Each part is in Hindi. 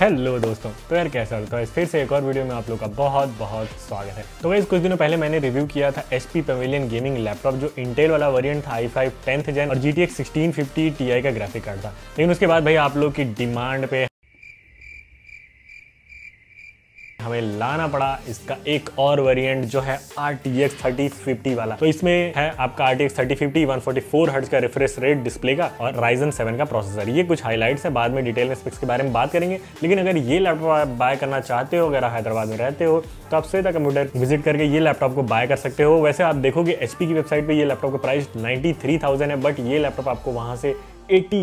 हेलो दोस्तों तो यार कैसा होता है फिर से एक और वीडियो में आप लोग का बहुत बहुत स्वागत है। तो वैसे कुछ दिनों पहले मैंने रिव्यू किया था H P pavilion gaming laptop जो इंटेल वाला वेरिएंट था आई फाइव टेंथ जैन और G T X sixteen fifty T I का ग्राफिक कार्ड था। लेकिन उसके बाद भाई आप लोग की डिमांड पे हमें लाना पड़ा इसका एक और वेरिएंट जो है आर टी एक्स थर्टी वाला। तो इसमें है आपका R T X thirty fifty one forty four hertz का रिफ्रेश रेट डिस्प्ले का और राइजन सेवन का प्रोसेसर ये कुछ हाइलाइट्स है, बाद में डिटेल में स्पेक्स के बारे में बात करेंगे। लेकिन अगर ये लैपटॉप आप बाय करना चाहते हो, अगर हैदराबाद में रहते हो तो आप सीधा कंप्यूटर विज़िट करके ये लैपटॉप को बाय कर सकते हो। वैसे आप देखोगे एच की वेबसाइट पर ये लैपटॉप का प्राइस नाइन्टी है बट ये लैपटॉप आपको वहाँ से एट्टी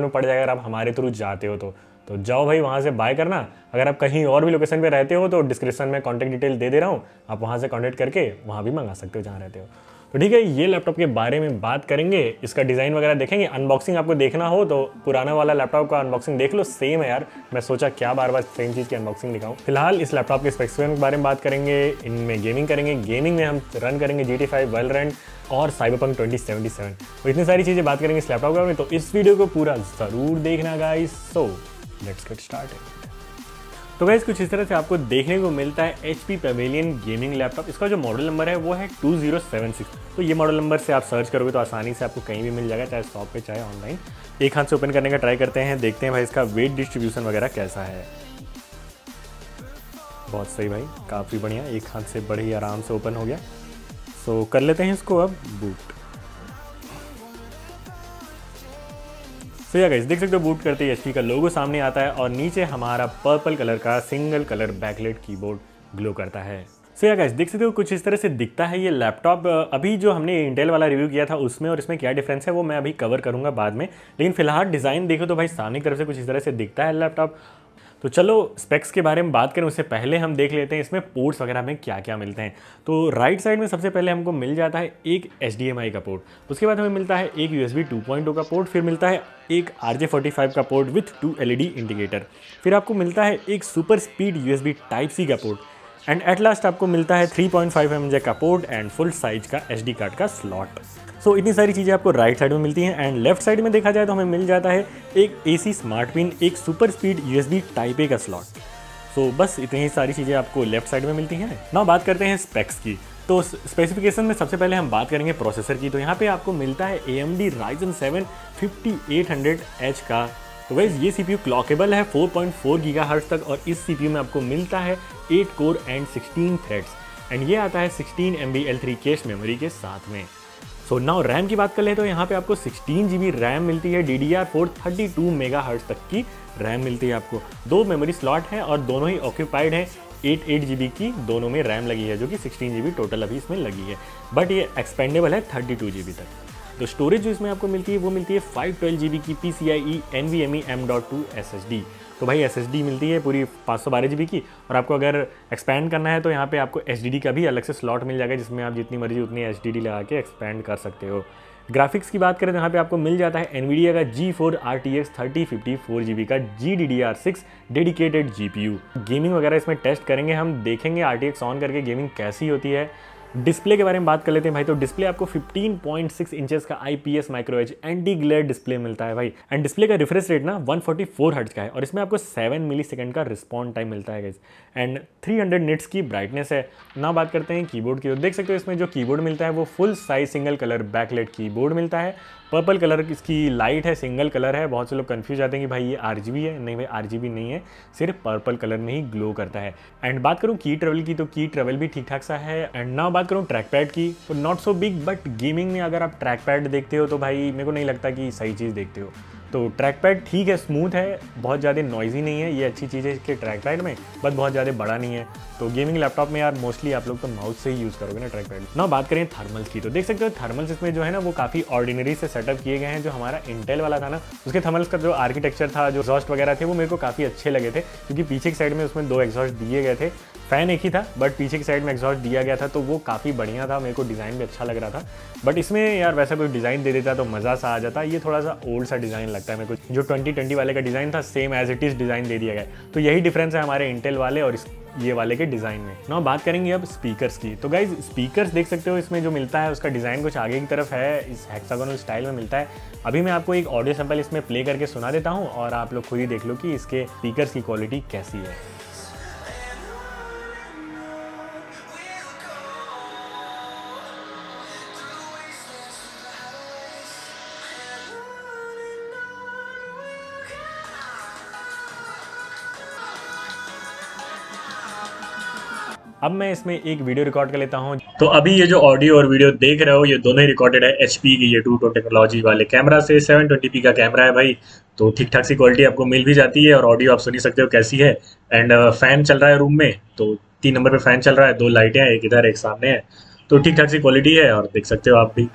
में पड़ जाएगा अगर आप हमारे थ्रू जाते हो तो। तो जाओ भाई वहाँ से बाय करना। अगर आप कहीं और भी लोकेशन पे रहते हो तो डिस्क्रिप्शन में कॉन्टैक्ट डिटेल दे दे रहा हूँ। आप वहाँ से कॉन्टैक्ट करके वहाँ भी मंगा सकते हो जहाँ रहते हो। तो ठीक है, ये लैपटॉप के बारे में बात करेंगे। इसका डिज़ाइन वगैरह देखेंगे। अनबॉक्सिंग आपको देखना हो तो पुराना वाला लैपटॉप का अनबॉक्सिंग देख लो। सेम है यार। मैं सोचा क्या बार बार सेम चीज़ की अनबॉक्सिंग दिखाऊँ। फ़िलहाल इस लैपटॉप के स्पेक्सिफिकेशन के बारे में बात करेंगे। इनमें गेमिंग करेंगे। गेमिंग में हम रन करेंगे जी टी फाइव और साइबर ट्वेंटी सेवेंटी सेवन इतनी सारी चीज़ें बात करेंगे इस लैपटॉप के बारे में। तो इस वीडियो को पूरा ज़रूर देखना guys so let's get started तो गाइज़ कुछ इस तरह से आपको देखने को मिलता है H P pavilion gaming laptop इसका जो मॉडल नंबर है, वो है 2076 तो ये मॉडल नंबर से आप सर्च करोगे तो आसानी से आपको कहीं भी मिल जाएगा, चाहे शॉप पे, चाहे ऑनलाइन एक हाथ से ओपन करने का ट्राई करते हैं, देखते हैं भाई इसका वेट डिस्ट्रीब्यूशन वगैरह कैसा है। बहुत सही भाई, काफ़ी बढ़िया। एक हाथ से बड़े ही आराम से ओपन हो गया। सो कर लेते हैं इसको अब बूट सो या गाइस देख सकते हो बूट करते ही एच का लोगो सामने आता है और नीचे हमारा पर्पल कलर का single colour backlit keyboard glow करता है। सो या गाइस देख सकते हो कुछ इस तरह से दिखता है ये लैपटॉप अभी जो हमने इंटेल वाला रिव्यू किया था उसमें और इसमें क्या डिफरेंस है वो मैं अभी कवर करूँगा बाद में। लेकिन फ़िलहाल डिज़ाइन देखो तो भाई सामने की तरफ़ से कुछ इस तरह से दिखता है लैपटॉप तो चलो स्पेक्स के बारे में बात करें, उससे पहले हम देख लेते हैं इसमें पोर्ट्स वगैरह में क्या क्या मिलते हैं। तो राइट साइड में सबसे पहले हमको मिल जाता है एक एचडीएमआई का पोर्ट उसके बाद हमें मिलता है एक यू एस का पोर्ट फिर मिलता है एक आर जे का port with two LED indicator फिर आपको मिलता है एक super speed USB type C का पोर्ट एंड एट लास्ट आपको मिलता है 3.5 पॉइंट का पोर्ट एंड फुल साइज़ का एच कार्ड का स्लॉट सो so, इतनी सारी चीज़ें आपको राइट साइड में मिलती हैं एंड लेफ़्ट साइड में देखा जाए तो हमें मिल जाता है एक ए सी स्मार्ट पिन एक super speed U type A का स्लॉट सो so, बस इतनी ही सारी चीज़ें आपको लेफ़्ट साइड में मिलती हैं. ना बात करते हैं स्पेक्स की. तो स्पेसिफिकेशन में सबसे पहले हम बात करेंगे प्रोसेसर की. तो यहाँ पे आपको मिलता है A M D Ryzen seven fifty eight hundred H का. तो वैसे ये सी पी यू क्लॉकेबल है फोर पॉइंट फोर 4.4 गीगाहर्ट्ज तक और इस सी पी यू में आपको मिलता है 8 कोर एंड 16 थ्रेड्स एंड ये आता है 16 M B L three cache memory के साथ में। सो नाउ रैम की बात कर ले तो यहाँ पे आपको सिक्सटीन जी रैम मिलती है D D R four thirty two megahertz तक की रैम मिलती है आपको। दो मेमोरी स्लॉट है और दोनों ही ऑक्यूपाइड है। एट एट जी की दोनों में रैम लगी है, जो कि सिक्सटीन जी टोटल अभी इसमें लगी है। बट ये एक्सपेंडेबल है थर्टी टू जी तक। तो स्टोरेज जो इसमें आपको मिलती है, वो मिलती है फाइव ट्वेल्व जी बी की P C I E N V M E M dot two S S D तो भाई एस मिलती है पूरी पाँच सौ बारह जी बी की। और आपको अगर एक्सपैंड करना है तो यहाँ पे आपको एच डी डी का भी अलग से स्लॉट मिल जाएगा, जिसमें आप जितनी मर्ज़ी उतनी एच डी डी लगा के एक्सपैंड कर सकते हो। ग्राफिक्स की बात करें तो यहाँ पे आपको मिल जाता है एनवीडिया का G four R T X thirty fifty four G B का G D D R six dedicated G P U gaming वगैरह इसमें टेस्ट करेंगे हम, देखेंगे आर टी एक्स ऑन करके गेमिंग कैसी होती है। डिस्प्ले के बारे में बात कर लेते हैं भाई तो डिस्प्ले आपको 15.6 इंचेस का IPS micro H anti glare display मिलता है भाई। एंड डिस्प्ले का रिफ्रेश रेट ना 144 फोर्टी का है और इसमें आपको 7 मिली सेकेंड का रिस्पॉन्ड टाइम मिलता है एंड 300 निट्स की ब्राइटनेस है। ना बात करते हैं कीबोर्ड की तो देख सकते हो इसमें जो कीबोर्ड मिलता है, वो full size single colour backlit keyboard मिलता है। पर्पल कलर इसकी लाइट है सिंगल कलर है। बहुत से लोग कन्फ्यूज़ आते हैं कि भाई ये आरजीबी है? नहीं भाई आर नहीं है। सिर्फ़ पर्पल कलर में ही ग्लो करता है। एंड बात करूँ की ट्रेवल की तो की ट्रेवल भी ठीक ठाक सा है। एंड ना बात करूँ ट्रैक पैड की not so big but gaming में अगर आप ट्रैक पैड देखते हो तो भाई मेरे को नहीं लगता कि सही चीज़ देखते हो। तो ट्रैक पैड ठीक है स्मूथ है, बहुत ज़्यादा नॉइजी नहीं है, ये अच्छी चीज़ है इसके ट्रैक पैड में बट बहुत ज़्यादा बड़ा नहीं है। तो गेमिंग लैपटॉप में यार मोस्टली आप लोग तो माउथ से ही यूज़ करोगे ना ट्रैक पैड ना बात करें थर्मल्स की तो देख सकते हो थर्मल्स इसमें जो है ना, वो काफ़ी ऑर्डिनरी से सेटअप किए गए हैं, जो हमारा इंटेल वाला था ना, उसके थर्मल्स का जो आर्किटेक्चर था, जो एग्जॉस्ट वगैरह थे, वो मेरे को काफ़ी अच्छे लगे थे, क्योंकि पीछे की साइड में उसमें दो एग्जॉस्ट दिए गए थे। फ़ैन एक ही था बट पीछे की साइड में एग्जॉस्ट दिया गया था तो वो काफ़ी बढ़िया था, मेरे को डिज़ाइन भी अच्छा लग रहा था। बट इसमें यार वैसा कोई डिज़ाइन दे देता तो मज़ा सा आ जाता, ये थोड़ा सा ओल्ड सा डिज़ाइन लगता है मेरे को। जो 2020 वाले का डिज़ाइन था same as it is design दे दिया गया तो यही डिफरेंस है हमारे इंटेल वाले और इस, ये वाले के डिज़ाइन में। ना बात करेंगे अब स्पीकर्स की। तो गाइज़ स्पीकर्स देख सकते हो, इसमें जो मिलता है, उसका डिज़ाइन कुछ आगे की तरफ़ है, इस हेक्सागोनल स्टाइल में मिलता है। अभी मैं आपको एक ऑडियो सैंपल इसमें प्ले करके सुना देता हूँ और आप लोग खुद ही देख लो कि इसके स्पीकर्स की क्वालिटी कैसी है। अब मैं इसमें एक वीडियो रिकॉर्ड कर लेता हूँ। तो अभी ये जो ऑडियो और वीडियो देख रहे हो ये दोनों ही रिकॉर्डेड है एच की ये टू टेक्नोलॉजी वाले कैमरा से सेवन ट्वेंटी पी का कैमरा है भाई। तो ठीक ठाक सी क्वालिटी आपको मिल भी जाती है और ऑडियो आप सुन ही सकते हो कैसी है। एंड फ़ैन uh, चल रहा है रूम में तो तीन नंबर पे फ़ैन चल रहा है दो लाइटें हैं एक इधर एक सामने है। तो ठीक ठाक सी क्वालिटी है और देख सकते हो आप भी।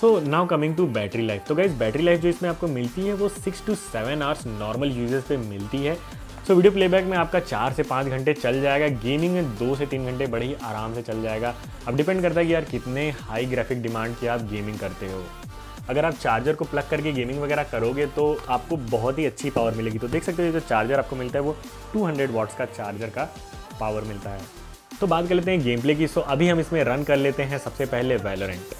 So now coming to battery life तो गाइज़ बैटरी लाइफ जो इसमें आपको मिलती है वो six two seven hours normal uses पे मिलती है। सो वीडियो प्लेबैक में आपका चार से पाँच घंटे चल जाएगा गेमिंग में दो से तीन घंटे बड़े ही आराम से चल जाएगा। अब डिपेंड करता है कि यार कितने हाई ग्राफिक डिमांड की आप गेमिंग करते हो। अगर आप चार्जर को प्लग करके गेमिंग वगैरह करोगे तो आपको बहुत ही अच्छी पावर मिलेगी। तो देख सकते हो जो चार्जर आपको मिलता है, वो 200 वॉट्स का चार्जर का पावर मिलता है। तो बात कर लेते हैं गेम प्ले की। सो अभी हम इसमें रन कर लेते हैं सबसे पहले वैलोरेंट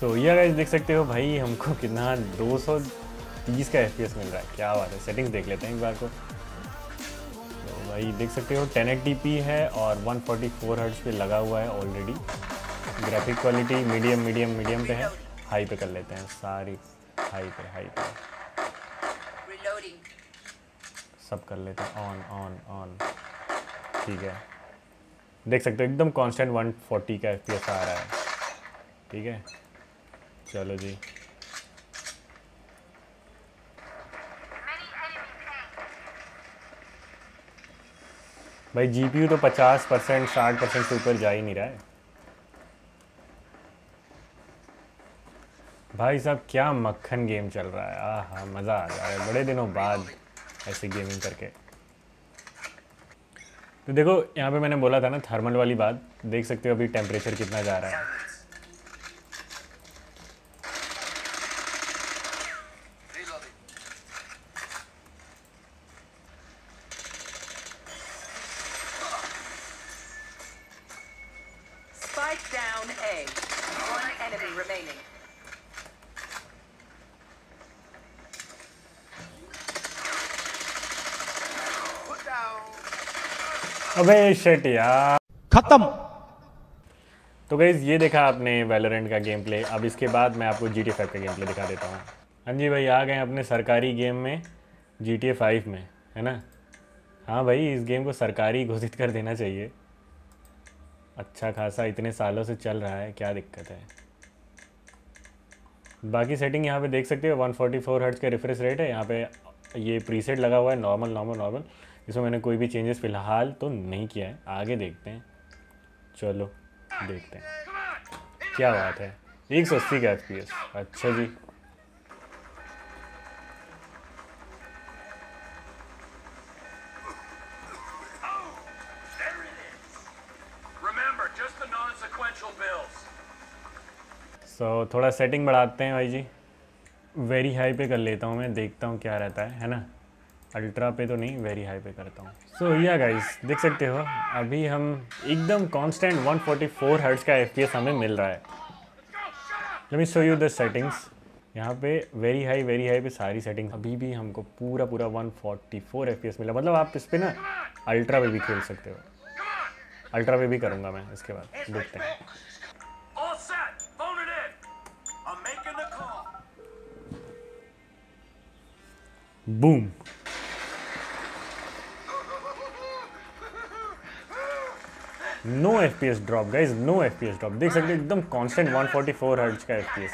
तो यह देख सकते हो भाई, हमको कितना 200 तीस का FPS मिल रहा है। क्या बात है सेटिंग्स देख लेते हैं एक बार को। तो भाई देख सकते हो टेन है और 144 फोर्टी पे लगा हुआ है already graphic quality medium medium medium पे है। हाई पे कर लेते हैं सारी हाई पे हाई पे। सब कर लेते हैं ऑन ऑन ऑन ठीक है। देख सकते हो एकदम कांस्टेंट 140 का एफपीएस आ रहा है। ठीक है। चलो जी। भाई जीपीयू तो 50 परसेंट, साठ परसेंट से ऊपर जा ही नहीं रहा है। भाई साहब, क्या मक्खन गेम चल रहा है? आ हाँ मज़ा आ रहा है। बड़े दिनों बाद ऐसे गेमिंग करके। तो देखो, यहाँ पे मैंने बोला था ना थर्मल वाली बात। देख सकते हो अभी टेम्परेचर कितना जा रहा है। Spike down A. One enemy remaining. अबे शिट यार। खत्म। तो गई ये देखा आपने वेलोरेंट का गेम प्ले अब इसके बाद मैं आपको जी टी का गेम प्ले दिखा देता हूँ। हाँ जी भाई आ गए अपने सरकारी गेम में जी टी फाइव में है ना? हाँ भाई इस गेम को सरकारी घोषित कर देना चाहिए। अच्छा खासा इतने सालों से चल रहा है, क्या दिक्कत है? बाकी सेटिंग यहाँ पे देख सकते हो 144 फोर्टी हर्ट्स का रिफ्रेश रेट है, यहाँ पे ये प्रीसेट लगा हुआ है नॉर्मल नॉर्मल नॉर्मल इसमें मैंने कोई भी चेंजेस फ़िलहाल तो नहीं किया है। आगे देखते हैं। चलो, देखते हैं। क्या बात है। एक सौ अस्सी का एफ़ अच्छा जी। सो so, थोड़ा सेटिंग बढ़ाते हैं भाई जी। वेरी हाई पे कर लेता हूँ मैं देखता हूँ क्या रहता है है ना? अल्ट्रा पे तो नहीं वेरी हाई पे करता हूँ। सो या गाइस देख सकते हो अभी हम एकदम कांस्टेंट 144 फोर्टी हर्ट्स का एफपीएस हमें मिल रहा है। Let me show you the settings यहाँ पे वेरी हाई वेरी हाई पे सारी सेटिंग अभी भी हमको पूरा पूरा 144 एफ़ मिला। मतलब आप इस पर ना अल्ट्रा पे भी खेल सकते हो। अल्ट्रा पे भी करूँगा मैं इसके बाद देखते हैं। Boom no F P S drop guys no F P S drop देख सकते एकदम कांस्टेंट 144 हर्ट्ज का F P S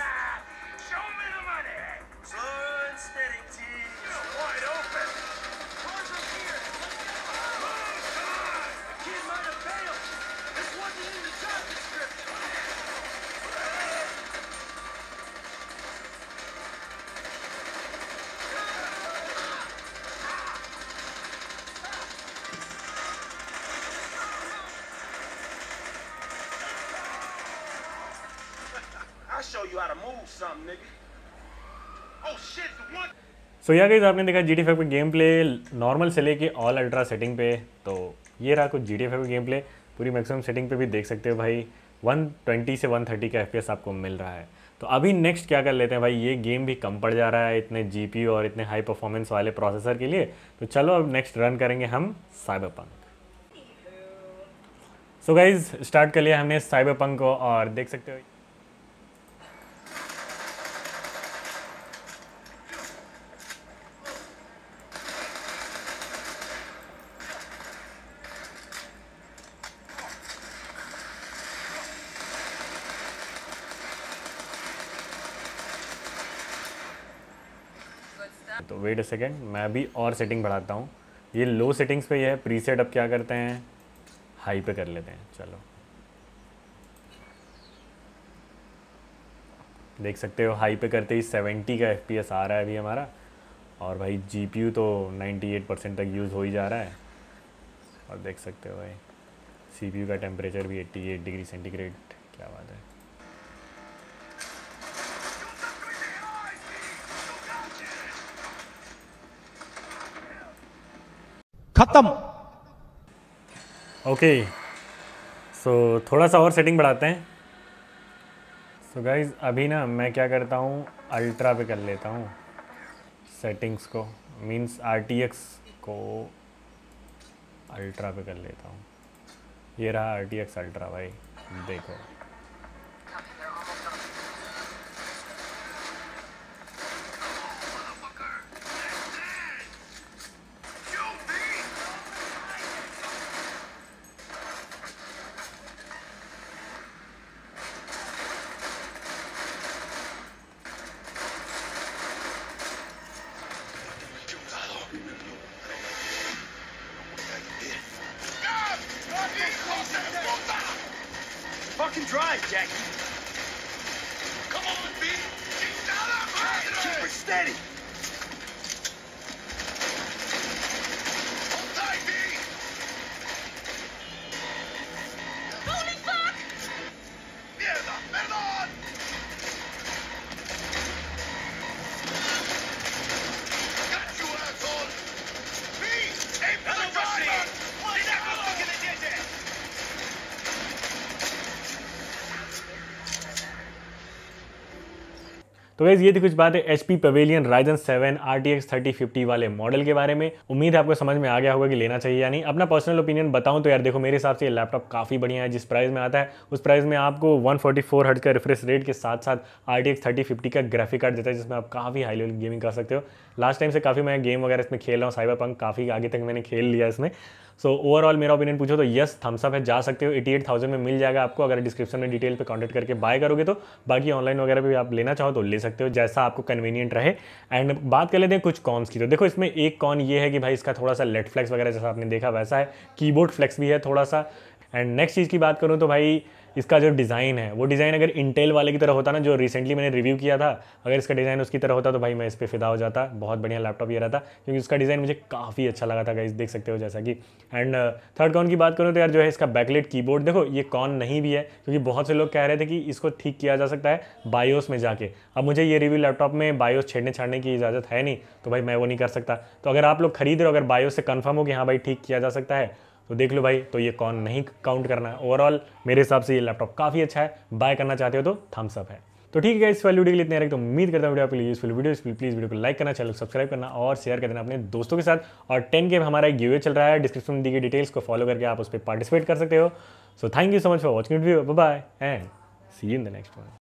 show you how to move something, nigga. Oh shit, the one. So या गई आपने देखा जी टी पे गेम प्ले नॉर्मल से लेके ऑल अल्ट्रा सेटिंग पे तो ये रहा कुछ जी टी पे गेम प्ले पूरी मैक्सिमम सेटिंग पे भी देख सकते हो भाई। 120 से 130 का एफ़ आपको मिल रहा है। तो अभी नेक्स्ट क्या कर लेते हैं भाई ये गेम भी कम पड़ जा रहा है इतने जी और इतने हाई परफॉर्मेंस वाले प्रोसेसर के लिए। तो चलो अब नेक्स्ट रन करेंगे हम cyber punk so guys start कर लिया हमने साइबर पंक को और देख सकते हो। तो वेट अ सेकेंड मैं अभी और सेटिंग बढ़ाता हूँ। ये लो सेटिंग्स पे ही है प्रीसेट अब क्या करते हैं? हाई पे कर लेते हैं, चलो। देख सकते हो हाई पे करते ही 70 का एफपीएस आ रहा है अभी हमारा। और भाई जीपीयू तो 98 परसेंट तक यूज़ हो ही जा रहा है। और देख सकते हो भाई सीपीयू का टेम्परेचर भी 88 डिग्री सेंटीग्रेड क्या बात है। खत्म। ओके सो थोड़ा सा और सेटिंग बढ़ाते हैं। सो so गाइज़ अभी ना मैं क्या करता हूँ अल्ट्रा पे कर लेता हूँ सेटिंग्स को मींस आरटीएक्स को अल्ट्रा पे कर लेता हूँ। ये रहा आरटीएक्स अल्ट्रा भाई, देखो। Fucking drive, Jackie. Come on, B. Keep her steady. तो वैसे ये थी कुछ बातें H P pavilion Ryzen seven R T X thirty fifty वाले मॉडल के बारे में। उम्मीद है आपको समझ में आ गया होगा कि लेना चाहिए या नहीं। अपना पर्सनल ओपिनियन बताऊँ तो यार, देखो, मेरे हिसाब से ये लैपटॉप काफ़ी बढ़िया है, जिस प्राइस में आता है, उस प्राइस में आपको वन फोर्टी फोर का रिफ्रेश रेट के साथ साथ R T X thirty fifty का ग्राफिक कार्ड देता है, जिसमें आप काफ़ी हाई लेवल गेमिंग कर सकते हो। लास्ट टाइम से काफ़ी मैं गेम वगैरह इसमें खेल रहा हूँ साइबर पंक काफ़ी आगे तक मैंने खेल लिया इसमें। सो ओवरऑल मेरा ओपिनियन पूछो तो यस थम्सअप है, जा सकते हो। एटी एट थाउज़ेंड में मिल जाएगा आपको, अगर डिस्क्रिप्शन में डिटेल पे कॉन्टेक्ट करके बाय करोगे तो। बाकी ऑनलाइन वगैरह भी आप लेना चाहो तो ले सकते हो जैसा आपको कन्वीनियंट रहे। एंड बात कर लेते हैं कुछ कॉन्स की। तो देखो, इसमें एक कॉन ये है कि भाई इसका थोड़ा सा लेट फ्लैक्स वगैरह जैसा आपने देखा, वैसा है। कीबोर्ड फ्लैक्स भी है थोड़ा सा एंड नेक्स्ट चीज़ की बात करूँ तो भाई इसका जो डिज़ाइन है, वो डिज़ाइन अगर इंटेल वाले की तरह होता ना, जो रिसेंटली मैंने रिव्यू किया था, अगर इसका डिज़ाइन उसकी तरह होता तो भाई मैं इस पर फिदा हो जाता, बहुत बढ़िया लैपटॉप ये रहता, क्योंकि उसका डिज़ाइन मुझे काफ़ी अच्छा लगा था गाइस देख सकते हो जैसा कि। एंड थर्ड कॉन की बात करूँ तो यार जो है इसका बैकलेट कीबोर्ड देखो ये कॉन नहीं भी है, क्योंकि बहुत से लोग कह रहे थे कि इसको ठीक किया जा सकता है बायोस में जाके। अब मुझे ये रिव्यू लैपटॉप में बायोस छेड़ने छाड़ने की इजाज़त है नहीं तो भाई मैं वो नहीं कर सकता। तो अगर आप लोग खरीद रहे हो, अगर बायोस से कन्फर्म हो कि हाँ भाई ठीक किया जा सकता है तो देख लो भाई तो ये कौन नहीं काउंट करना ओवरऑल मेरे हिसाब से ये लैपटॉप काफ़ी अच्छा है। बाय करना चाहते हो तो थम्स अप है। तो ठीक है इस वाली वीडियो के लिए इतने रहे तो उम्मीद करता हूँ वीडियो आपके लिए यूजफुल वीडियो प्लीज़ वीडियो को लाइक करना चैनल सब्सक्राइब करना और शेयर कर देना अपने दोस्तों के साथ। और टेन गेम हमारा एक गिवे चल रहा है। डिस्क्रिप्शन में दी गई डिटेल्स को फॉलो करके आप उस पर पार्टिसिपेट कर सकते हो। So thank you so much for watching bye and see in the next one